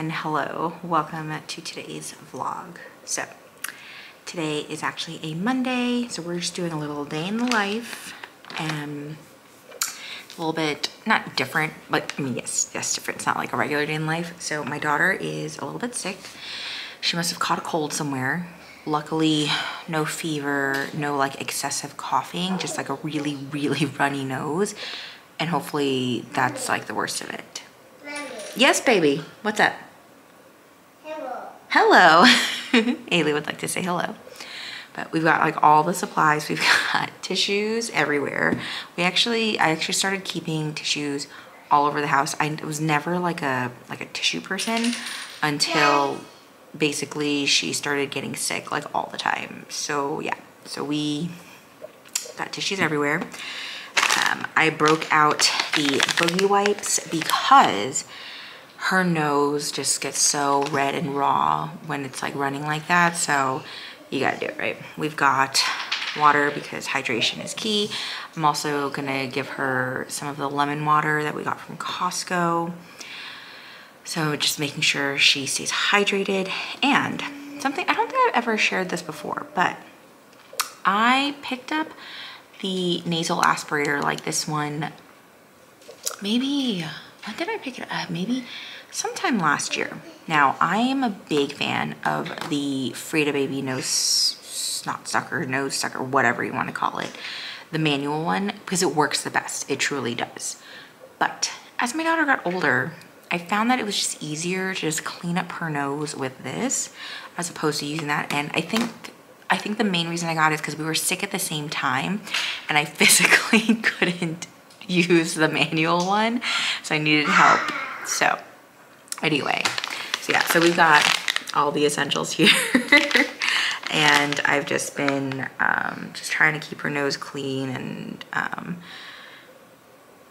and hello. Welcome to today's vlog. So today is actually a Monday, so we're just doing a little day in the life. Um, a little bit, not different, but I mean, yes, yes, different. It's not like a regular day in life. So my daughter is a little bit sick. She must have caught a cold somewhere. Luckily, no fever, no like excessive coughing, just like a really, really runny nose. And hopefully that's like the worst of it. Yes, baby. What's up? Hello. Ailey would like to say hello. But we've got like all the supplies. We've got tissues everywhere. We actually, I actually started keeping tissues all over the house. I was never like a like a tissue person until basically she started getting sick like all the time. So yeah, so we got tissues everywhere. Um, I broke out the boogie wipes because her nose just gets so red and raw when it's like running like that. So you gotta do it right. We've got water because hydration is key. I'm also gonna give her some of the lemon water that we got from Costco. So just making sure she stays hydrated and something, I don't think I've ever shared this before, but I picked up the nasal aspirator like this one, maybe, when did I pick it up? Maybe sometime last year. Now, I am a big fan of the Frida Baby nose snot sucker, nose sucker, whatever you want to call it, the manual one, because it works the best. It truly does. But as my daughter got older, I found that it was just easier to just clean up her nose with this as opposed to using that. And I think I think the main reason I got it is because we were sick at the same time and I physically couldn't use the manual one. So I needed help. So anyway, so yeah, so we've got all the essentials here. and I've just been um, just trying to keep her nose clean and um,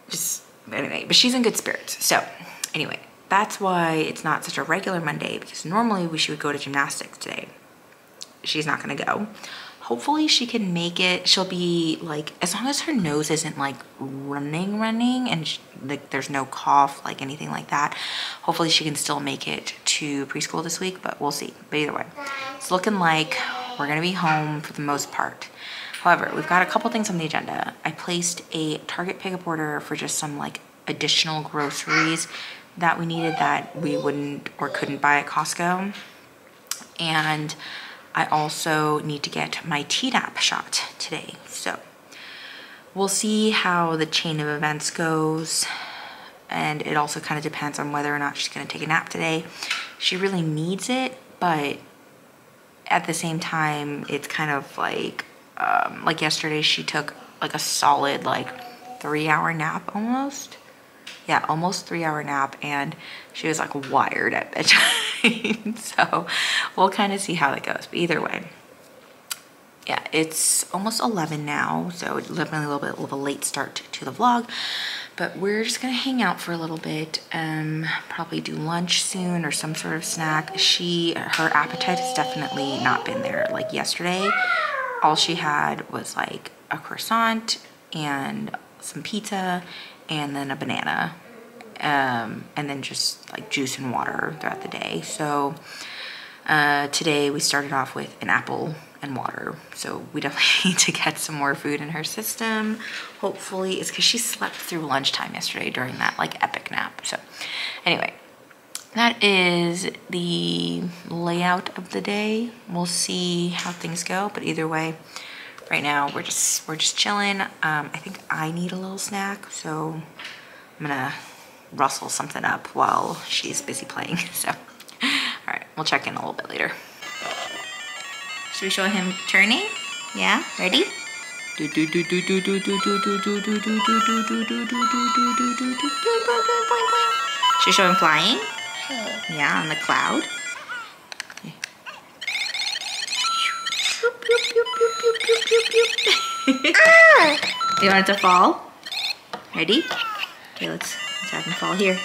just anyway, but she's in good spirits. So anyway, that's why it's not such a regular Monday because normally we should go to gymnastics today. She's not gonna go. Hopefully she can make it. She'll be like, as long as her nose isn't like running, running and she, like there's no cough, like anything like that. Hopefully she can still make it to preschool this week, but we'll see. But either way, it's looking like we're gonna be home for the most part. However, we've got a couple things on the agenda. I placed a Target pickup order for just some like additional groceries that we needed that we wouldn't or couldn't buy at Costco. And I also need to get my Tdap shot today. So we'll see how the chain of events goes. And it also kind of depends on whether or not she's going to take a nap today. She really needs it, but at the same time, it's kind of like, um, like yesterday, she took like a solid like three hour nap almost yeah, almost three hour nap and she was like wired at bedtime. so we'll kind of see how that goes. But either way, yeah, it's almost 11 now. So it's definitely a little bit of a late start to the vlog. But we're just gonna hang out for a little bit, um, probably do lunch soon or some sort of snack. She, her appetite has definitely not been there. Like yesterday, all she had was like a croissant and some pizza and then a banana um, and then just like juice and water throughout the day. So uh, today we started off with an apple and water. So we definitely need to get some more food in her system. Hopefully it's because she slept through lunchtime yesterday during that like epic nap. So anyway, that is the layout of the day. We'll see how things go, but either way, right now we're just we're just chilling. Um, I think I need a little snack, so I'm gonna rustle something up while she's busy playing. So, all right, we'll check in a little bit later. Should we show him turning? Yeah, ready? Should we show him flying? Yeah, on the cloud. Do you want it to fall? Ready? Okay, let's, let's have him fall here.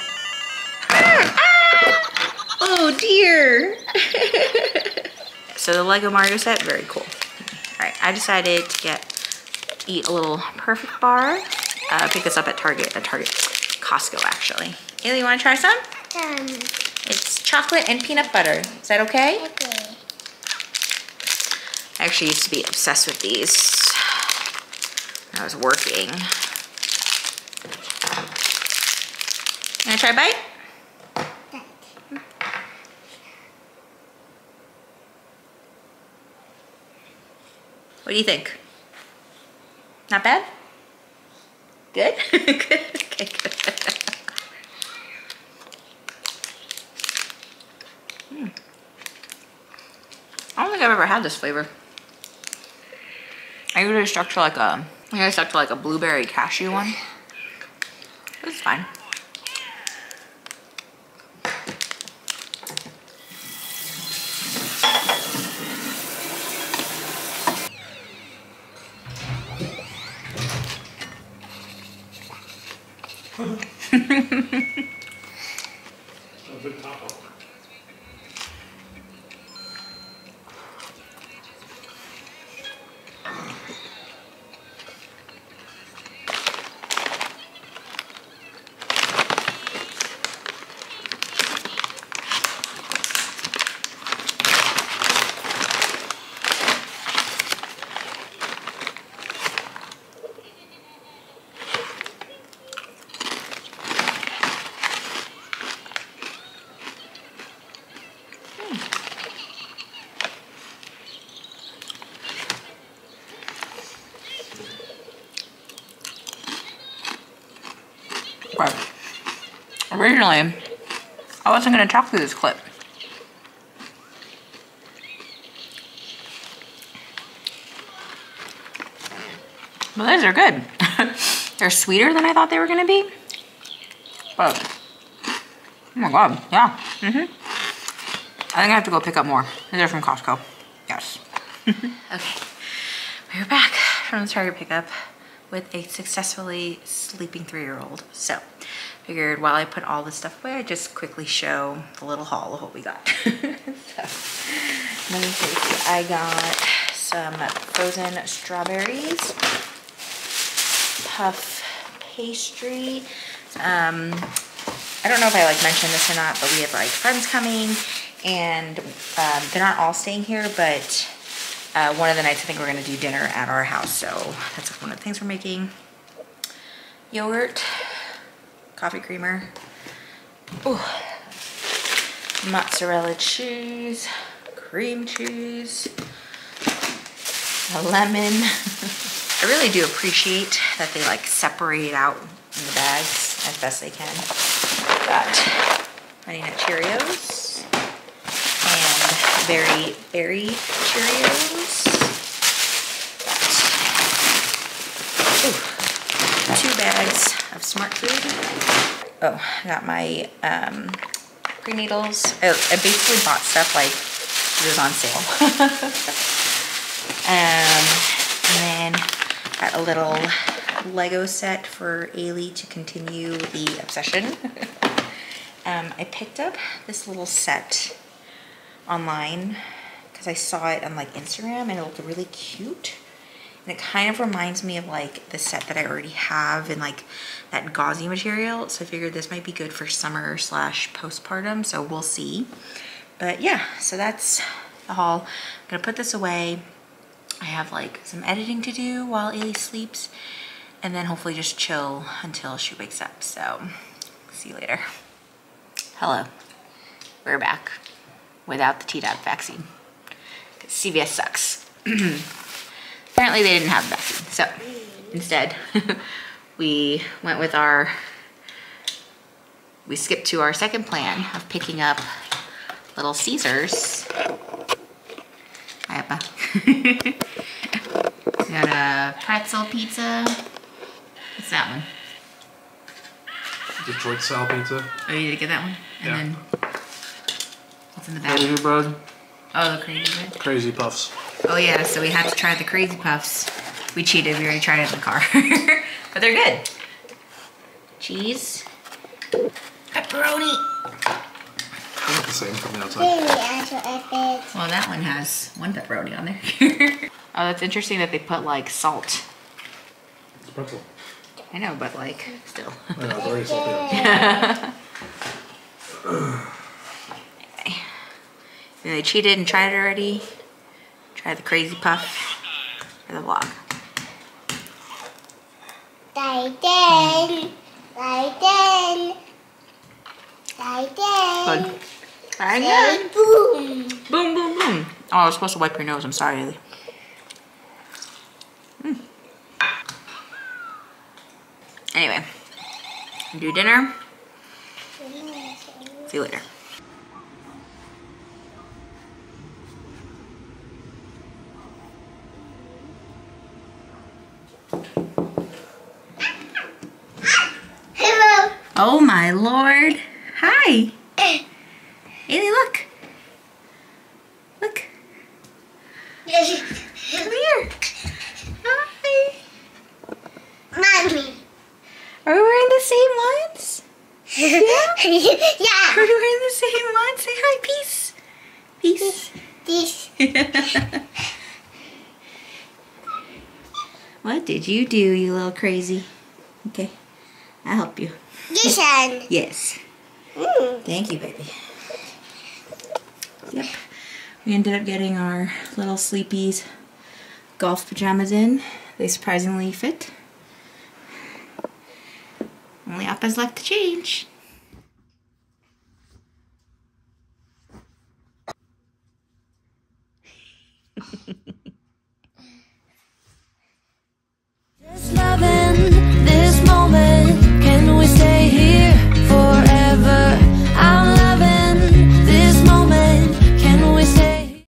Oh dear. so the Lego Mario set, very cool. All right, I decided to get, eat a little Perfect Bar. Uh, pick this up at Target, at Target, Costco actually. Ailey, you wanna try some? Um, It's chocolate and peanut butter. Is that okay? okay. I actually used to be obsessed with these when I was working. I try a bite? What do you think? Not bad? Good? good. Okay, good. Hmm. I don't think I've ever had this flavor. I usually stuck to like a, I stuck to like a blueberry cashew one. It's fine. Originally, I wasn't gonna talk through this clip. But those are good. They're sweeter than I thought they were gonna be. But, oh my god, yeah. hmm I think I have to go pick up more. These are from Costco. Yes. okay, we're back from the Target pickup with a successfully sleeping three-year-old. So, figured while I put all this stuff away, I'd just quickly show the little haul of what we got. so, let me see. I got some frozen strawberries, puff pastry. Um, I don't know if I like mentioned this or not, but we have like friends coming and um, they're not all staying here, but uh, one of the nights I think we're gonna do dinner at our house. So that's one of the things we're making. Yogurt, coffee creamer, ooh, mozzarella cheese, cream cheese, a lemon. I really do appreciate that they like separate out in the bags as best they can. Got Honey Nut Cheerios and Berry Berry Cheerios. Got ooh, two bags of Smartfood. Oh, I got my um, prenatals. I, I basically bought stuff like it was on sale. um, and then got a little Lego set for Ailey to continue the obsession. um, I picked up this little set online because I saw it on like Instagram and it looked really cute. And it kind of reminds me of like the set that I already have in like that gauzy material. So I figured this might be good for summer slash postpartum. So we'll see. But yeah, so that's the haul. I'm gonna put this away. I have like some editing to do while Ailey sleeps and then hopefully just chill until she wakes up. So see you later. Hello, we're back without the Tdap vaccine. CVS sucks. Apparently they didn't have the vaccine. So instead we went with our, we skipped to our second plan of picking up Little Caesars. Hi, Appa. Got a pretzel pizza. What's that one? Detroit style pizza. Oh, you did get that one? And Yeah. then what's in the back? Crazy bread. Oh, the crazy bread. Crazy puffs. Oh yeah, so we had to try the crazy puffs. We cheated. We already tried it in the car, but they're good. Cheese, pepperoni. They look the same from the outside. Baby, actual epic. Well, that one has one pepperoni on there. oh, that's interesting that they put like salt. It's pretzel. I know, but like still. I know, it's already salty. You know, cheated and tried it already. Try the crazy puff for the vlog. Titan. Titan. Good. Alright, good. Boom. Boom, boom, boom. Oh, I was supposed to wipe your nose. I'm sorry, Ellie. Mm. Anyway, do dinner. See you later. Hello. Oh my lord. Hi. Haley, look. Look. Come here. Hi. Mommy. Are we wearing the same ones? yeah. yeah. Are we wearing the same ones? Say hi, peace. Peace. This. what did you do, you little crazy? Okay. I'll help you. This. Yes. Mm. Thank you, baby. Yep. We ended up getting our little sleepies golf pajamas in. They surprisingly fit. Only Appa's left to change.